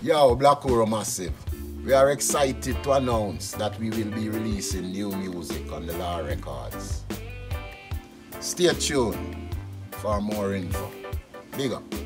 Yo, Black Uhuru Massive. We are excited to announce that we will be releasing new music on the Law Records. Stay tuned for more info. Big up.